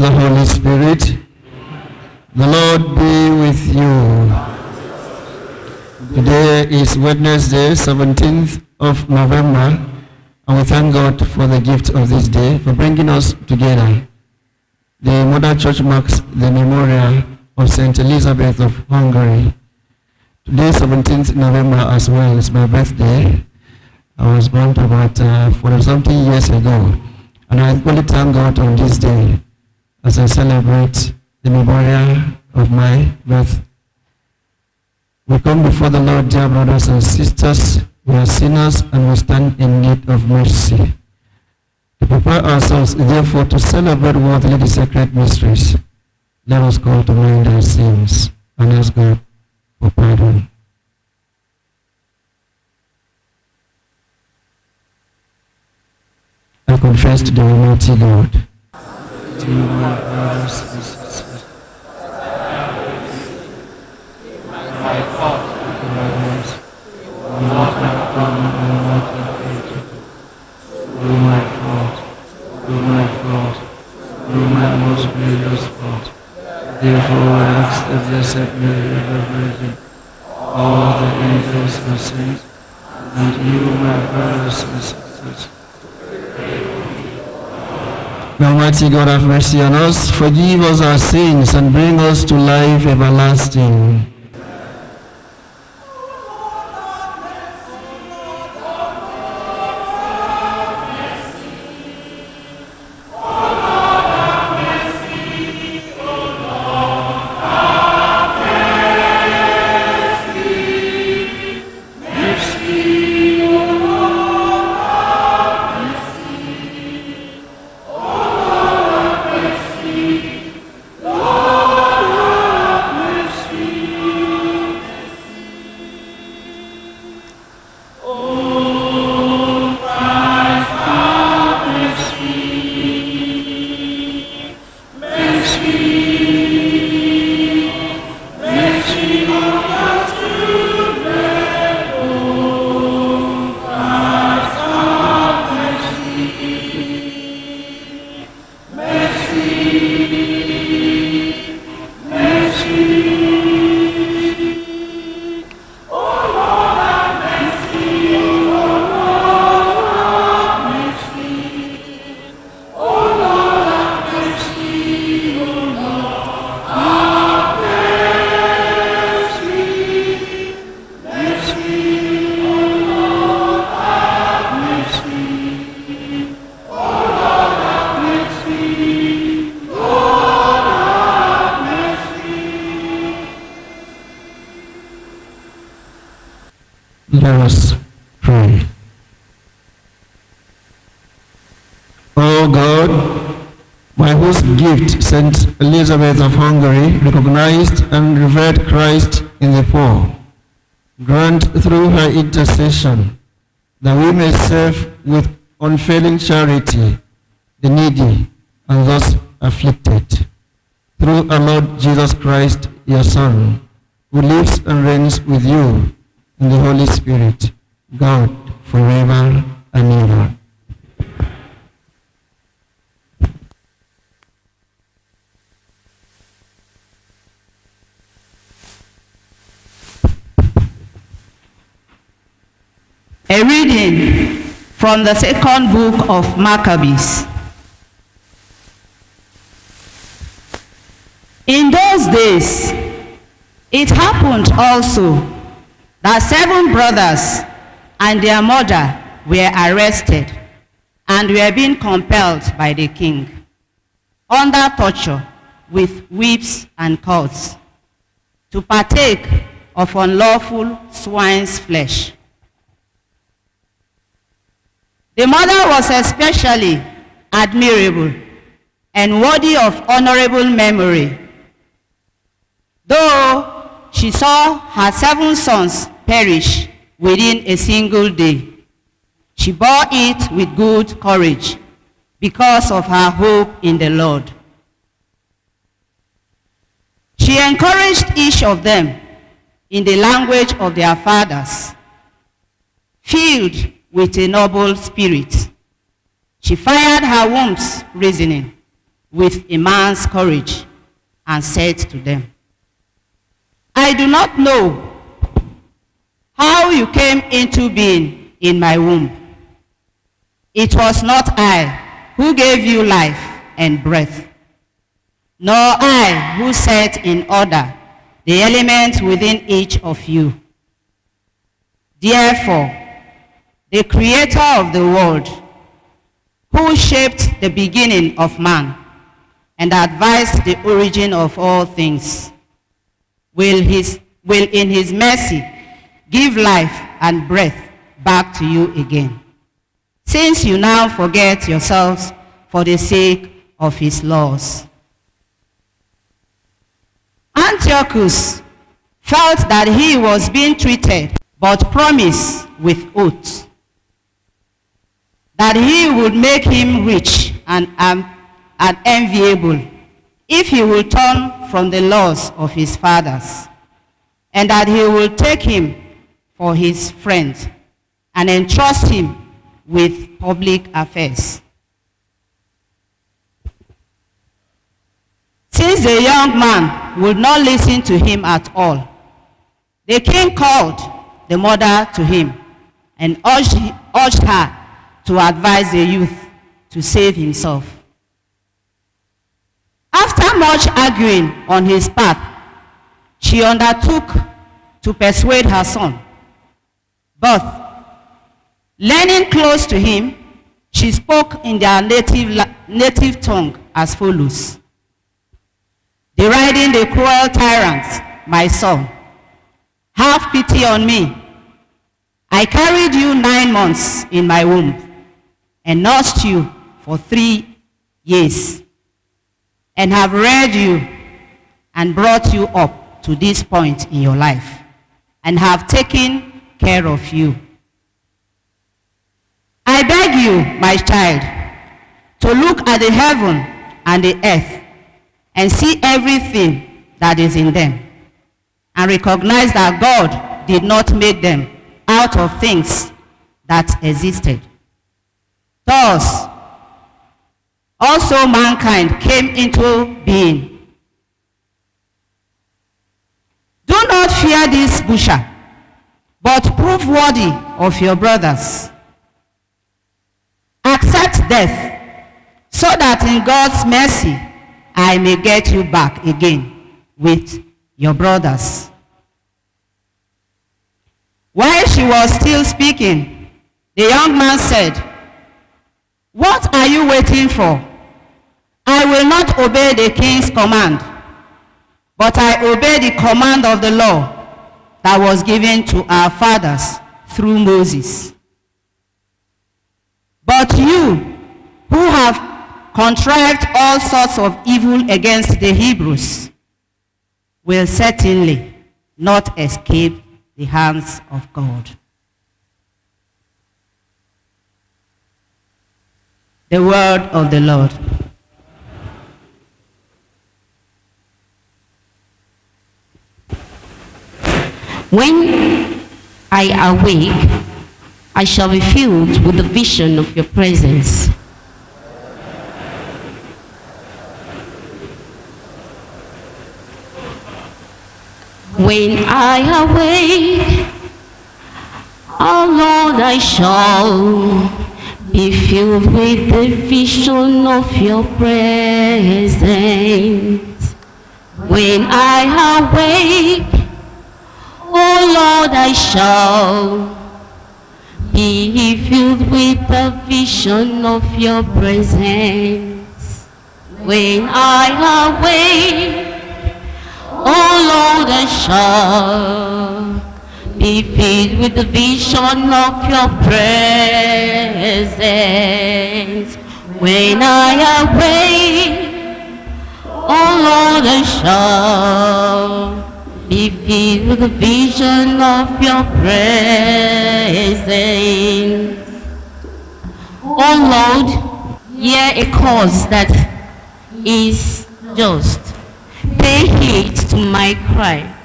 the Holy Spirit. The Lord be with you. Today is Wednesday, 17th of November, and we thank God for the gift of this day, for bringing us together. The Mother Church marks the memorial of St. Elizabeth of Hungary. Today, 17th November as well, is my birthday. I was born about uh, 40 something years ago. And I really thank God on this day as I celebrate the memorial of my birth. We come before the Lord, dear brothers and sisters. We are sinners and we stand in need of mercy. To prepare ourselves, therefore, to celebrate worthily the sacred mysteries, let us call to mind our sins and ask God for pardon. I confess to the Almighty God. To my fault. Therefore I ask the Blessed Virgin, all the angels and saints, and you, my brothers and sisters, May Almighty God have mercy on us, forgive us our sins, and bring us to life everlasting. Gift Saint Elizabeth of Hungary recognized and revered Christ in the poor, grant through her intercession that we may serve with unfailing charity the needy and those afflicted. Through our Lord Jesus Christ, your Son, who lives and reigns with you in the Holy Spirit, God, forever and ever. A reading from the second book of Maccabees. In those days, it happened also that seven brothers and their mother were arrested and were being compelled by the king under torture with whips and cords to partake of unlawful swine's flesh. The mother was especially admirable and worthy of honorable memory, though she saw her seven sons perish within a single day. She bore it with good courage because of her hope in the Lord. She encouraged each of them in the language of their fathers, filled with a noble spirit. She fired her womb's reasoning with immense courage and said to them, I do not know how you came into being in my womb. It was not I who gave you life and breath, nor I who set in order the elements within each of you. Therefore, the creator of the world, who shaped the beginning of man and advised the origin of all things, will, his, will in his mercy give life and breath back to you again. Since you now forget yourselves for the sake of his laws. Antiochus felt that he was being treated but promised with oath that he would make him rich and, um, and enviable if he will turn from the laws of his fathers, and that he will take him for his friend and entrust him with public affairs. Since the young man would not listen to him at all, the king called the mother to him and urged, urged her to advise the youth to save himself. After much arguing on his part, she undertook to persuade her son. But, leaning close to him, she spoke in their native, native tongue as follows. Deriding the cruel tyrant, my son, have pity on me. I carried you nine months in my womb and nursed you for three years and have reared you and brought you up to this point in your life and have taken care of you. I beg you, my child, to look at the heaven and the earth and see everything that is in them and recognize that God did not make them out of things that existed. Thus, also mankind came into being. Do not fear this busher, but prove worthy of your brothers. Accept death, so that in God's mercy I may get you back again with your brothers. While she was still speaking, the young man said, What are you waiting for? I will not obey the king's command, but I obey the command of the law that was given to our fathers through Moses. But you, who have contrived all sorts of evil against the Hebrews, will certainly not escape the hands of God. The word of the Lord. When I awake, I shall be filled with the vision of your presence. When I awake, oh Lord, I shall be filled with the vision of your presence. When I awake, oh Lord, I shall be filled with the vision of your presence. When I awake, oh Lord, I shall be filled with the vision of your presence. When I awake, oh Lord, I shall be filled with the vision of your presence. Oh Lord, hear a cause that is just. Pay heed to my cry.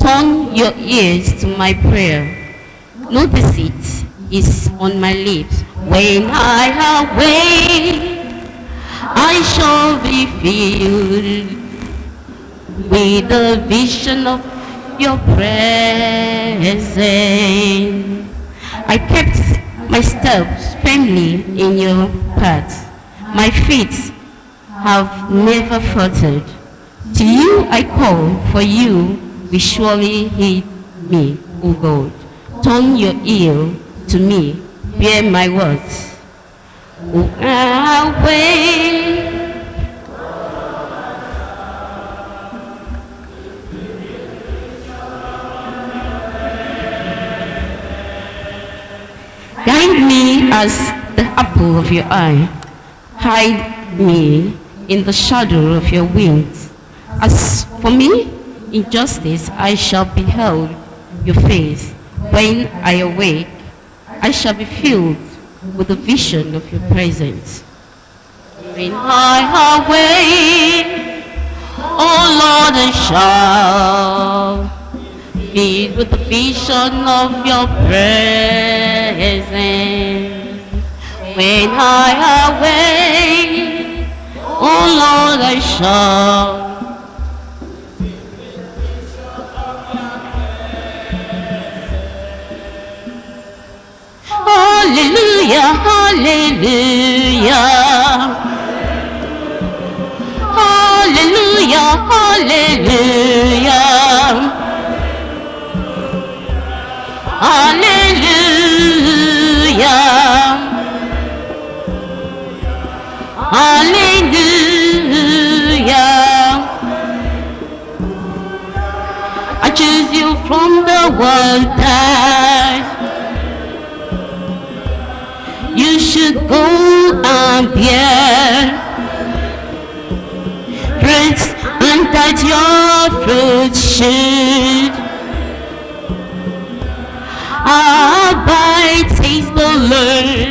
Turn your ears to my prayer. No deceit is on my lips, When I awake, I shall be filled with the vision of your presence. I kept my steps firmly in your path. My feet have never faltered. To you I call, for you will surely heed me, O God. Turn your ear to me, hear my words. O away. Guide me as the apple of your eye. Hide me in the shadow of your wings. As for me, in justice I shall behold your face. When I awake, I shall be filled with the vision of your presence. When I awake, oh Lord, I shall filled with the vision of your presence. When I awake, oh Lord, I shall. Hallelujah, hallelujah. Hallelujah, hallelujah. Hallelujah. Hallelujah. I choose you from the world that your fruit should abide, says the Lord.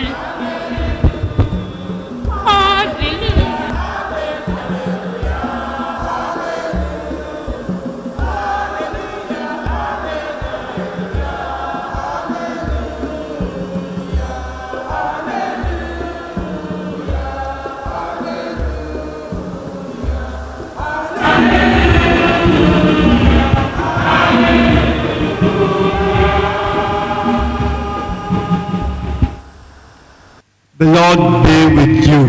Lord be with you.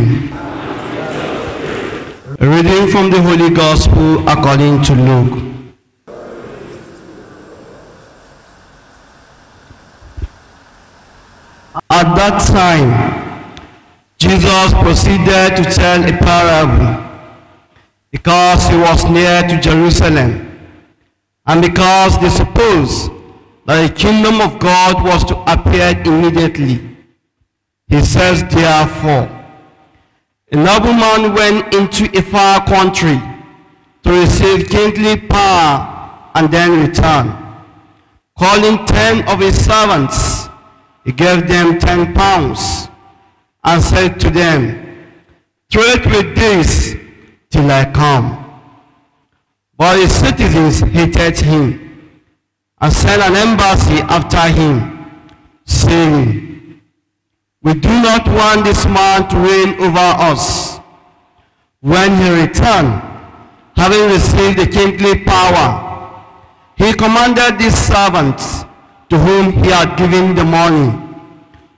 A reading from the Holy Gospel according to Luke. At that time, Jesus proceeded to tell a parable because he was near to Jerusalem and because they supposed that the kingdom of God was to appear immediately. He says, therefore, a nobleman went into a far country to receive kingly power and then return. Calling ten of his servants, he gave them ten pounds and said to them, Trade with this till I come. But his citizens hated him and sent an embassy after him, saying, we do not want this man to reign over us. When he returned, having received the kingly power, he commanded these servants to whom he had given the money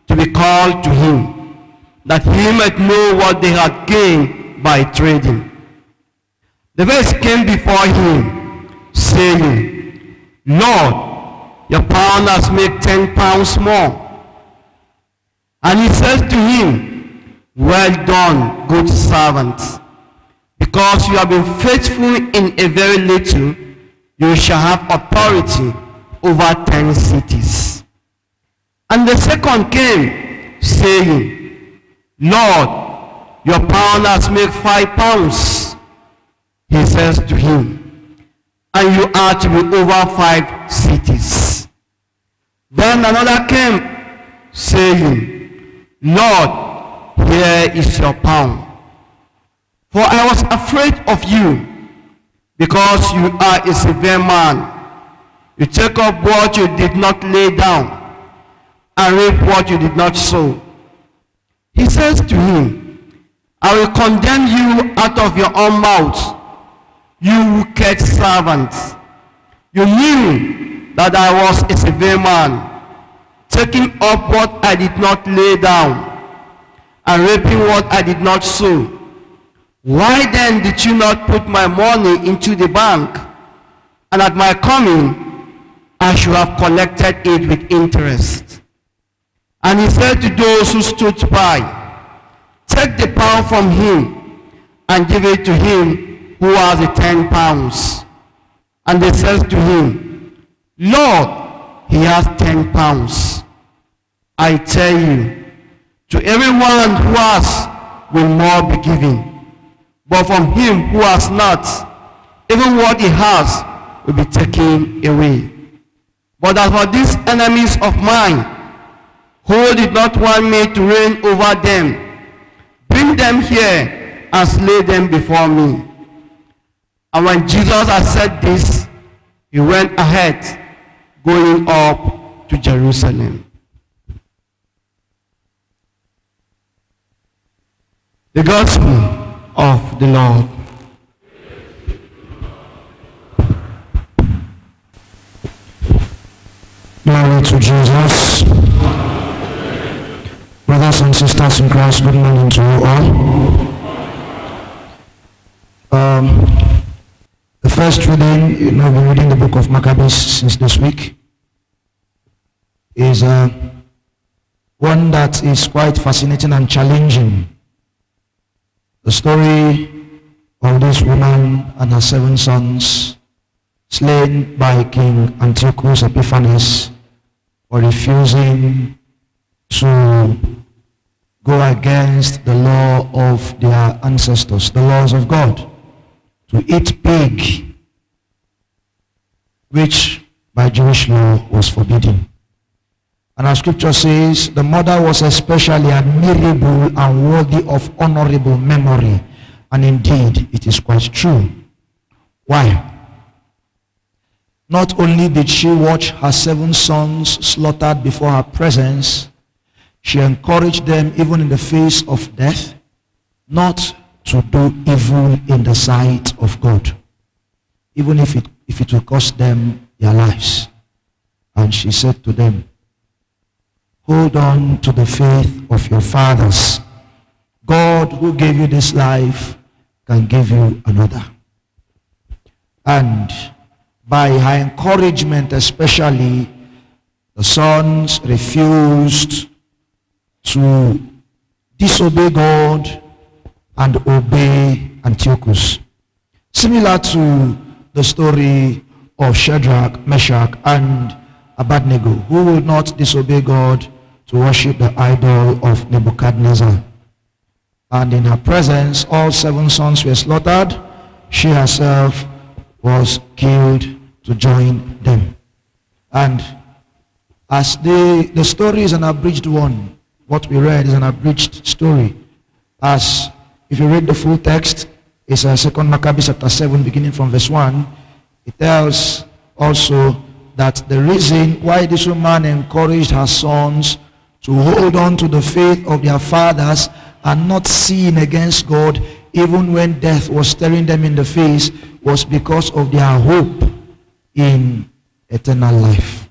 to be called to him, that he might know what they had gained by trading. The verse came before him, saying, Lord, your pound has made ten pounds more. And he said to him, Well done, good servant. Because you have been faithful in a very little, you shall have authority over ten cities. And the second came, saying, Lord, your pound has made five pounds. He says to him, And you are to be over five cities. Then another came, saying, Lord, here is your pound. For I was afraid of you, because you are a severe man. You take up what you did not lay down, and reap what you did not sow. He says to him, I will condemn you out of your own mouth, you wicked servant. You knew that I was a severe man, taking up what I did not lay down, and reaping what I did not sow. Why then did you not put my money into the bank? And at my coming, I should have collected it with interest. And he said to those who stood by, Take the pound from him and give it to him who has the ten pounds. And they said to him, Lord, he has ten pounds. I tell you, to everyone who has will more be given. But from him who has not, even what he has will be taken away. But as for these enemies of mine, who did not want me to reign over them, bring them here and slay them before me. And when Jesus had said this, he went ahead, going up to Jerusalem. The Gospel of the Lord. Glory to Jesus. Brothers and sisters in Christ, good morning to you all. Um, the first reading, you know, we're reading the book of Maccabees since this week, is uh, one that is quite fascinating and challenging. The story of this woman and her seven sons slain by King Antiochus Epiphanes for refusing to go against the law of their ancestors, the laws of God, to eat pig, which by Jewish law was forbidden. And our scripture says the mother was especially admirable and worthy of honorable memory. And indeed, it is quite true. Why? Not only did she watch her seven sons slaughtered before her presence, she encouraged them even in the face of death not to do evil in the sight of God, even if it, if it will cost them their lives. And she said to them, hold on to the faith of your fathers. God who gave you this life can give you another. And by her encouragement especially, the sons refused to disobey God and obey Antiochus. Similar to the story of Shadrach, Meshach, and Abednego, who will not disobey God to worship the idol of Nebuchadnezzar. And in her presence, all seven sons were slaughtered. She herself was killed to join them. And as the, the story is an abridged one, what we read is an abridged story. As if you read the full text, it's a second Maccabees chapter 7, beginning from verse 1. It tells also that the reason why this woman encouraged her sons to hold on to the faith of their fathers and not sin against God even when death was staring them in the face was because of their hope in eternal life.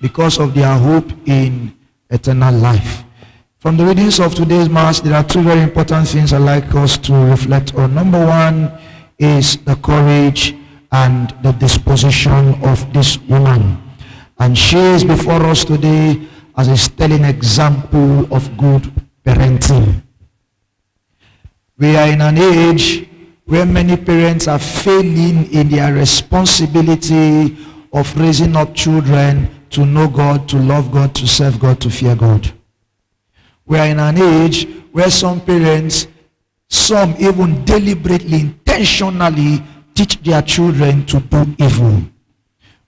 Because of their hope in eternal life. From the readings of today's Mass, there are two very important things I'd like us to reflect on. Number one is the courage and the disposition of this woman. And she is before us today as a sterling example of good parenting. We are in an age where many parents are failing in their responsibility of raising up children to know God, to love God, to serve God, to fear God. We are in an age where some parents, some even deliberately, intentionally teach their children to do evil.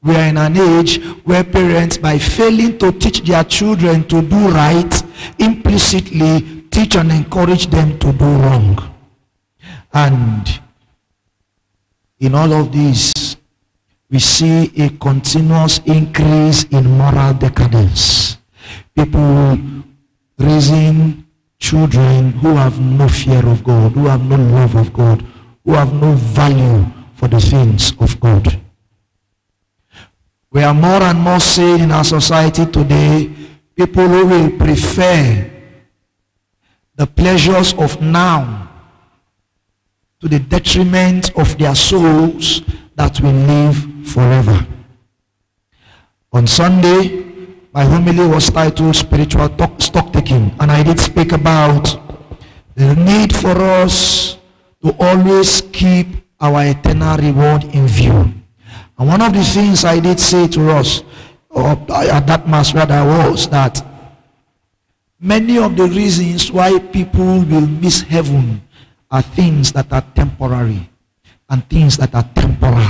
We are in an age where parents, by failing to teach their children to do right, implicitly teach and encourage them to do wrong. And in all of this, we see a continuous increase in moral decadence. People raising children who have no fear of God, who have no love of God, who have no value for the things of God. We are more and more seeing in our society today people who will prefer the pleasures of now to the detriment of their souls that will live forever. On Sunday, my homily was titled Spiritual Stock Taking, and I did speak about the need for us to always keep our eternal reward in view. And one of the things I did say to us or at that mass I was that many of the reasons why people will miss heaven are things that are temporary and things that are temporal.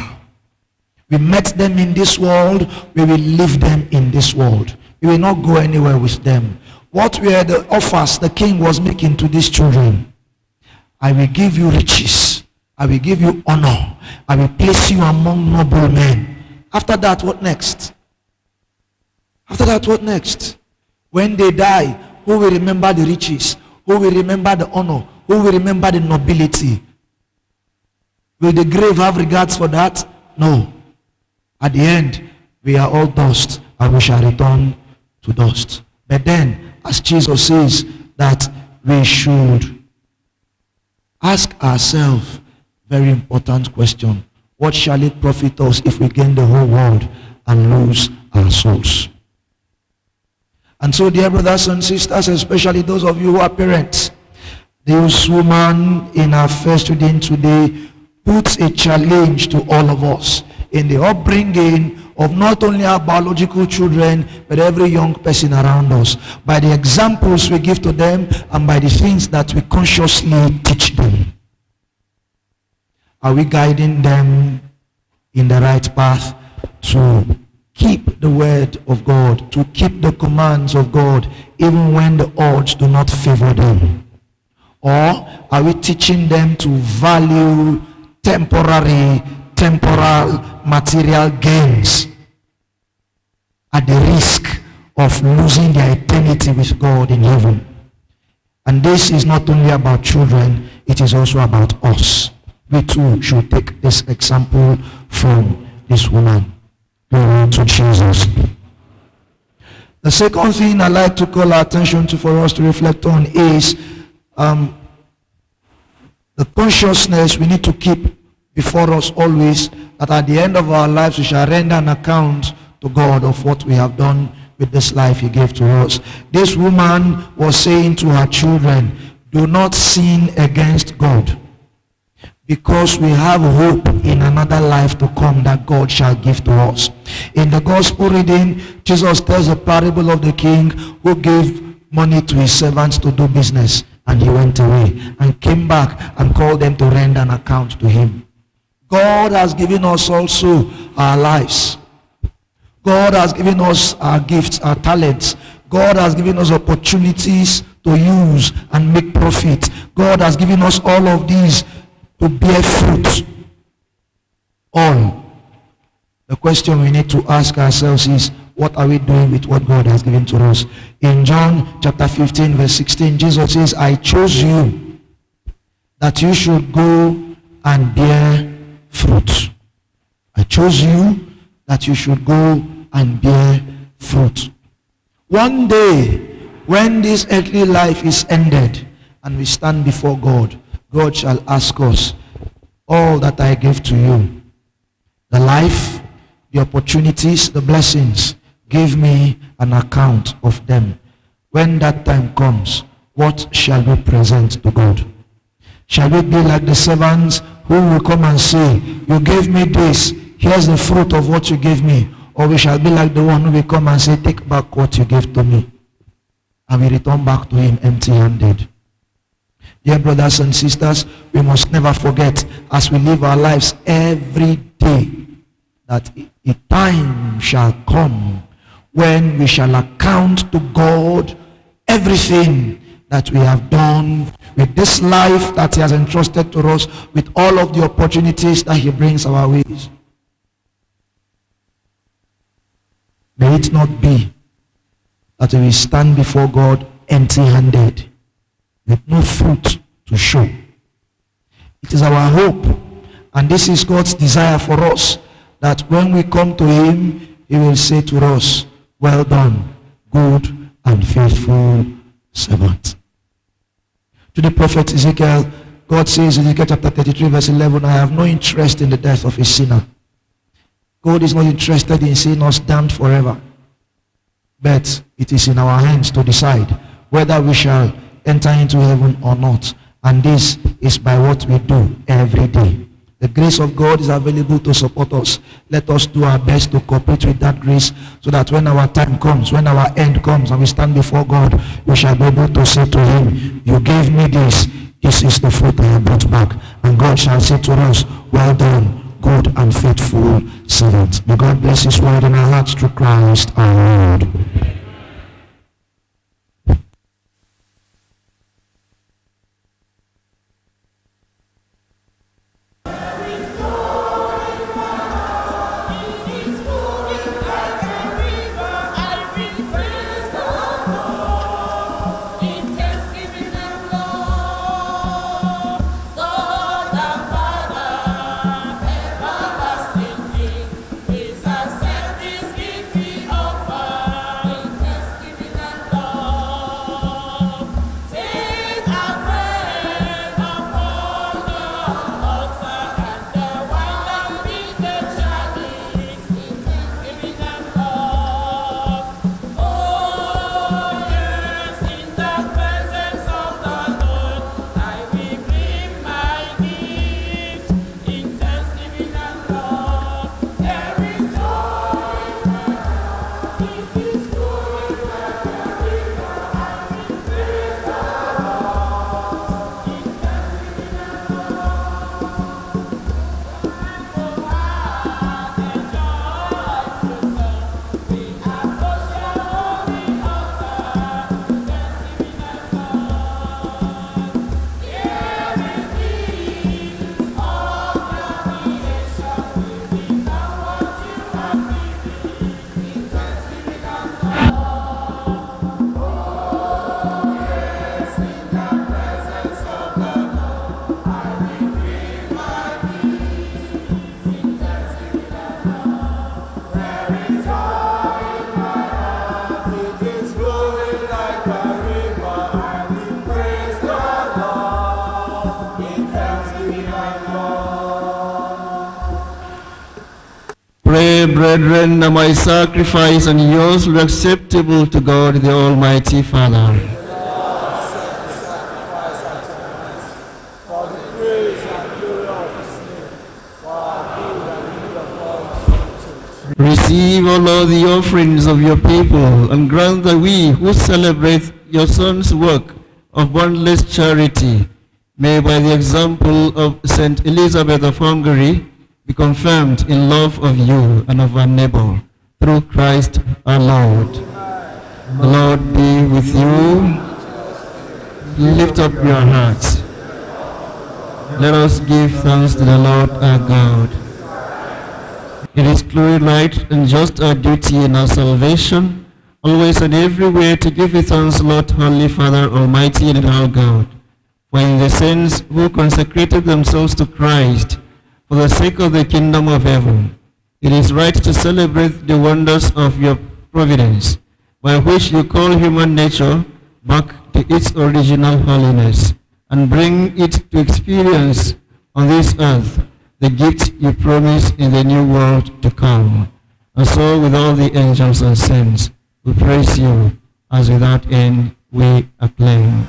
We met them in this world, we will leave them in this world. We will not go anywhere with them. What were the offers the king was making to these children? I will give you riches. I will give you honor. I will place you among noble men. After that, what next? After that, what next? When they die, who will remember the riches? Who will remember the honor? Who will remember the nobility? Will the grave have regards for that? No. At the end, we are all dust and we shall return to dust. But then, as Jesus says, that we should ask ourselves very important question. What shall it profit us if we gain the whole world and lose our souls? And so, dear brothers and sisters, especially those of you who are parents, this woman in our first reading today puts a challenge to all of us in the upbringing of not only our biological children, but every young person around us, by the examples we give to them and by the things that we consciously teach them. Are we guiding them in the right path to keep the word of God, to keep the commands of God, even when the odds do not favor them? Or are we teaching them to value temporary, temporal, material gains at the risk of losing their eternity with God in heaven? And this is not only about children, it is also about us. We too should take this example from this woman. Glory to Jesus. The second thing I'd like to call our attention to for us to reflect on is um, the consciousness we need to keep before us always that at the end of our lives we shall render an account to God of what we have done with this life he gave to us. This woman was saying to her children, do not sin against God because we have hope in another life to come that God shall give to us. In the gospel reading, Jesus tells the parable of the king who gave money to his servants to do business and he went away and came back and called them to render an account to him. God has given us also our lives. God has given us our gifts, our talents. God has given us opportunities to use and make profit. God has given us all of these to bear fruit. All. The question we need to ask ourselves is, what are we doing with what God has given to us? In John chapter 15 verse 16, Jesus says, I chose you that you should go and bear fruit. I chose you that you should go and bear fruit. One day, when this earthly life is ended and we stand before God, God shall ask us, all that I give to you, the life, the opportunities, the blessings, give me an account of them. When that time comes, what shall we present to God? Shall we be like the servants who will come and say, you gave me this, here's the fruit of what you gave me. Or we shall be like the one who will come and say, take back what you gave to me. And we return back to him empty-handed. Dear brothers and sisters, we must never forget as we live our lives every day that a time shall come when we shall account to God everything that we have done with this life that he has entrusted to us with all of the opportunities that he brings our ways. May it not be that we stand before God empty-handed, with no fruit to show. It is our hope, and this is God's desire for us, that when we come to him, he will say to us, well done, good and faithful servant. To the prophet Ezekiel, God says in Ezekiel chapter 33 verse 11, I have no interest in the death of a sinner. God is not interested in seeing us damned forever. But it is in our hands to decide whether we shall enter into heaven or not. And this is by what we do every day. The grace of God is available to support us. Let us do our best to cooperate with that grace so that when our time comes, when our end comes and we stand before God, we shall be able to say to him, you gave me this. This is the fruit I have brought back. And God shall say to us, well done, good and faithful servant. May God bless his word in our hearts through Christ our Lord. Brethren, that my sacrifice and yours be acceptable to God the Almighty Father. Receive, O Lord, the offerings of your people, and grant that we who celebrate your Son's work of boundless charity may, by the example of Saint Elizabeth of Hungary, be confirmed in love of you and of our neighbor, through Christ our Lord. The Lord be with you. Lift up your hearts. Let us give thanks to the Lord our God. It is truly right and just our duty in our salvation, always and everywhere to give you thanks, Lord, Holy Father, Almighty and our God. For in the saints who consecrated themselves to Christ, for the sake of the kingdom of heaven, it is right to celebrate the wonders of your providence, by which you call human nature back to its original holiness, and bring it to experience on this earth the gift you promise in the new world to come. And so with all the angels and saints, we praise you, as without end we acclaim.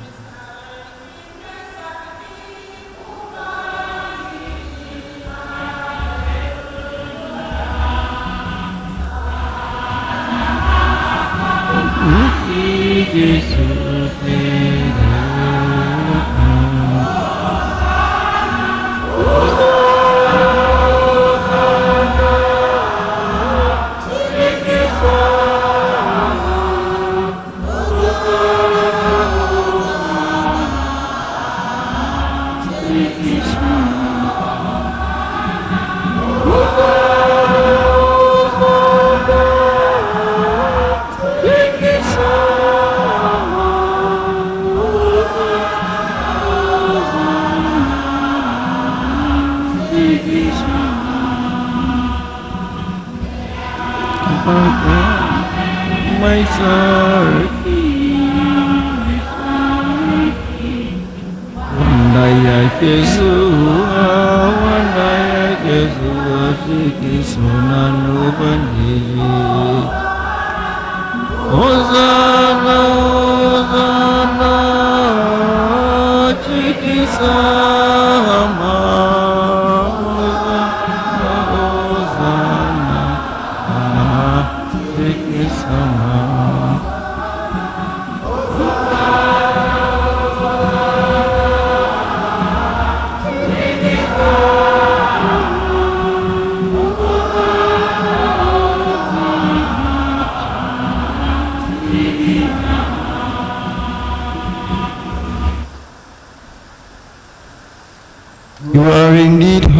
Wanda yake zuwa, wanda yake zuwa, ciki sunan Ubangiji. Hosanna, Hosanna, sama.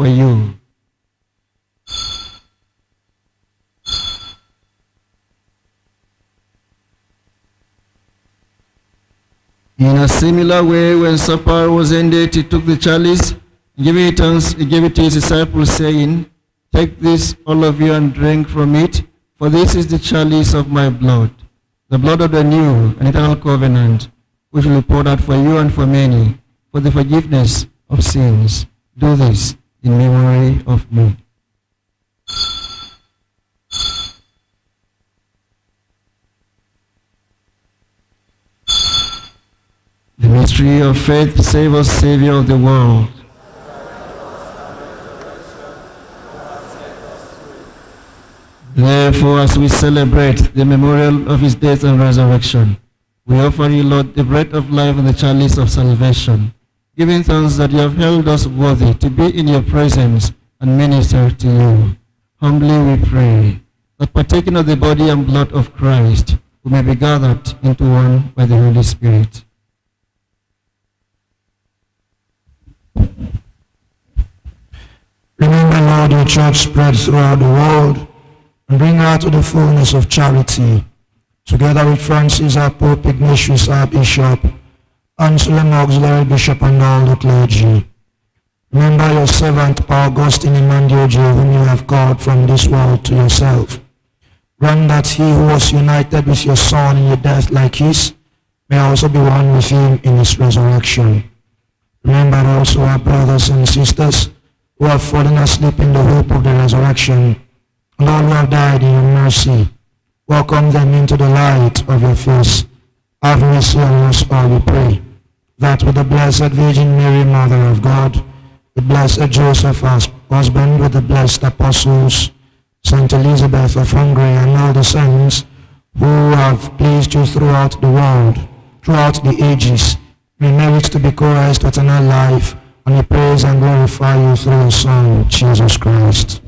for you. In a similar way, when supper was ended, he took the chalice, gave it to his disciples, saying, Take this, all of you, and drink from it, for this is the chalice of my blood, the blood of the new and eternal covenant, which will be poured out for you and for many, for the forgiveness of sins. Do this in memory of me. The mystery of faith, save us, Savior of the world. Therefore, as we celebrate the memorial of his death and resurrection, we offer you, Lord, the bread of life and the chalice of salvation, giving thanks that you have held us worthy to be in your presence and minister to you. Humbly we pray that partaking of the body and blood of Christ, we may be gathered into one by the Holy Spirit. Remember, Lord, your church spread throughout the world and bring her to the fullness of charity. Together with Francis, our Pope, Ignatius, our Bishop, Anselm Auxiliary Bishop, and all the clergy. Remember your servant, Augustine Emandiojo, whom you have called from this world to yourself. Grant that he who was united with your Son in your death like his may also be one with him in his resurrection. Remember also our brothers and sisters who have fallen asleep in the hope of the resurrection, and all who have died in your mercy. Welcome them into the light of your face. Have mercy on us all, we pray, that with the blessed Virgin Mary, Mother of God, the blessed Joseph, husband, with the blessed apostles, Saint Elizabeth of Hungary, and all the saints who have pleased you throughout the world, throughout the ages, may merit to be co-heirs to eternal life, and we praise and glorify you through your Son, Jesus Christ.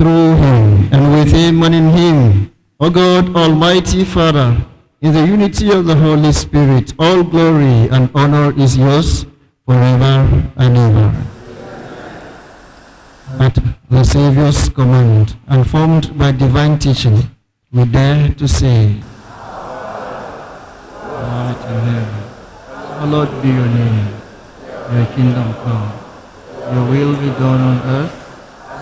Through him, and with him, and in him. O God, Almighty Father, in the unity of the Holy Spirit, all glory and honor is yours forever and ever. At the Savior's command, and formed by divine teaching, we dare to say, Art in heaven, hallowed be your name, your kingdom come, your will be done on earth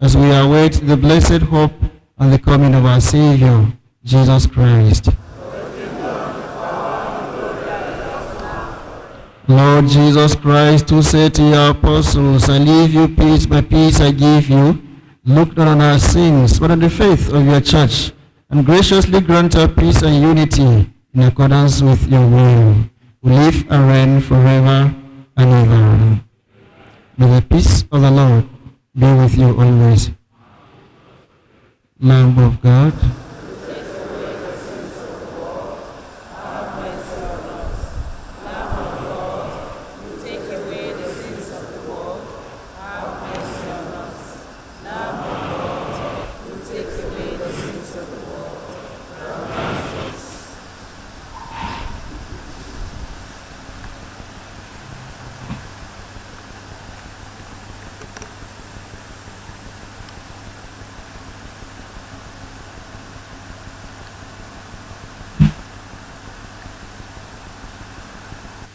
as we await the blessed hope and the coming of our Savior, Jesus Christ. Lord Jesus Christ, who said to your apostles, I leave you peace, my peace I give you, look not on our sins, but on the faith of your church, and graciously grant her peace and unity in accordance with your will, who live and reign forever and ever. May the peace of the Lord be with you always. Lamb of God,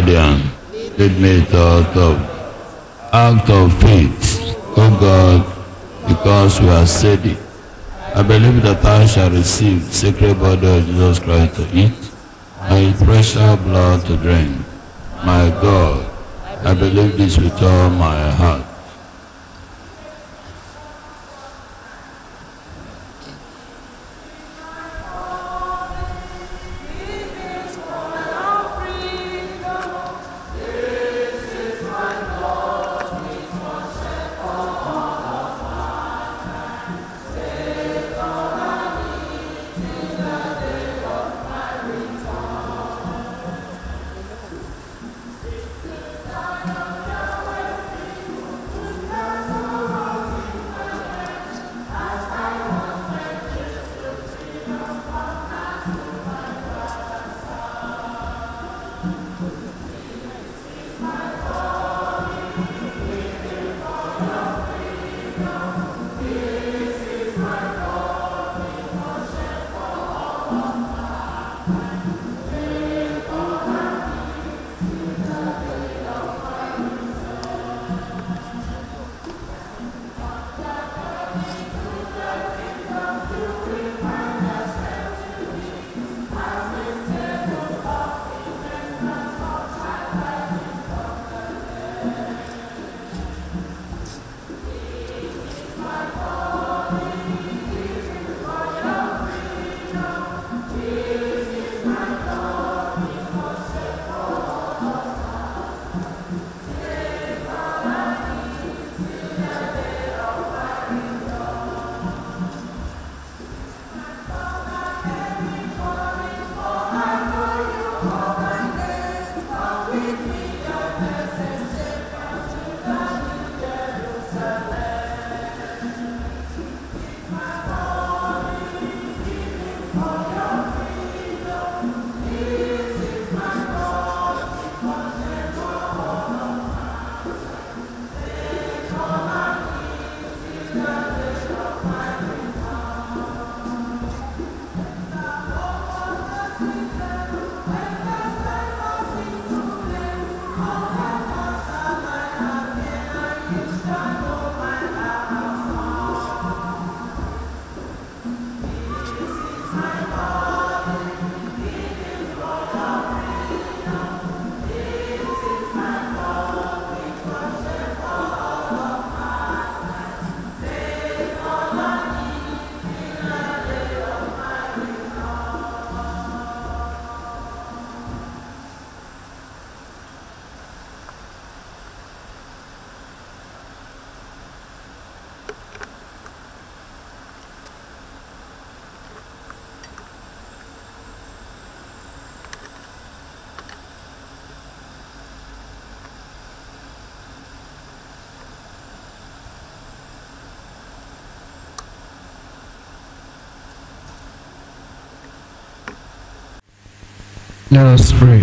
Guardian, lead me to out of act of faith. Oh God, because we are steady. I believe that I shall receive sacred body of Jesus Christ to eat my precious blood to drink. My God, I believe this with all my heart. Let us pray.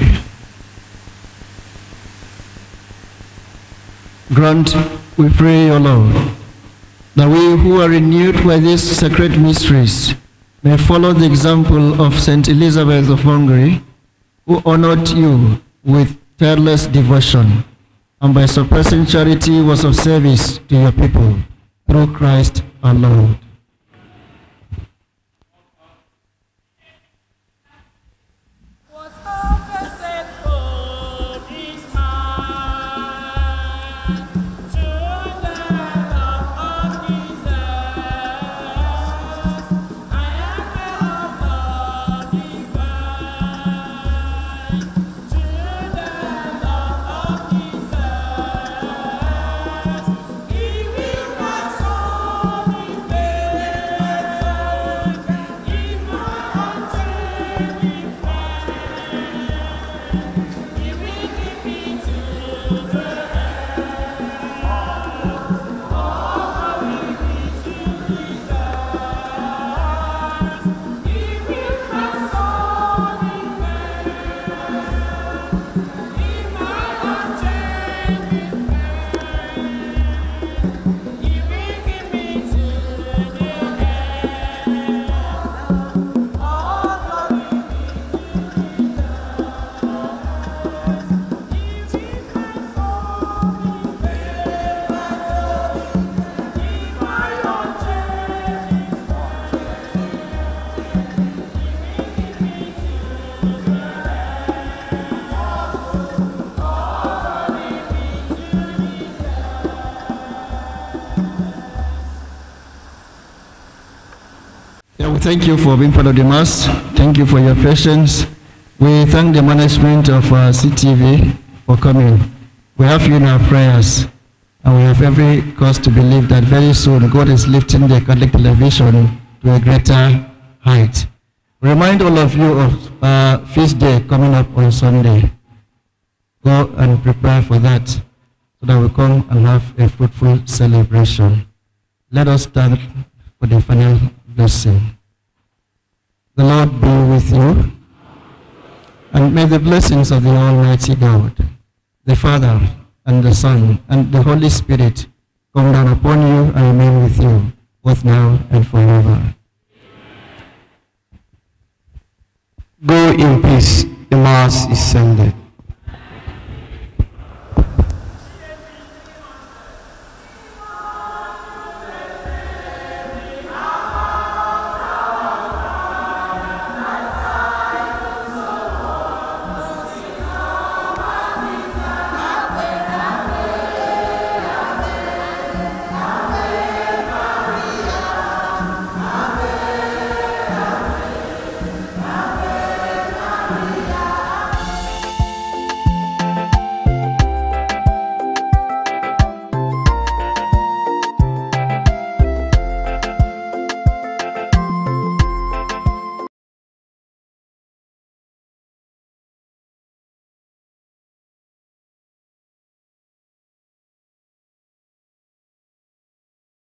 Grant, we pray, O Lord, that we who are renewed by these sacred mysteries may follow the example of Saint Elizabeth of Hungary, who honored you with tireless devotion, and by suppressing charity was of service to your people, through Christ our Lord. Thank you for being part of the Mass. Thank you for your patience. We thank the management of uh, CTV for coming. We have you in our prayers, and we have every cause to believe that very soon God is lifting the Catholic television to a greater height. Remind all of you of uh, Feast Day coming up on Sunday. Go and prepare for that so that we come and have a fruitful celebration. Let us stand for the final blessing. The Lord be with you, and may the blessings of the Almighty God, the Father, and the Son, and the Holy Spirit come down upon you and remain with you, both now and forever. Go in peace. The Mass is ended.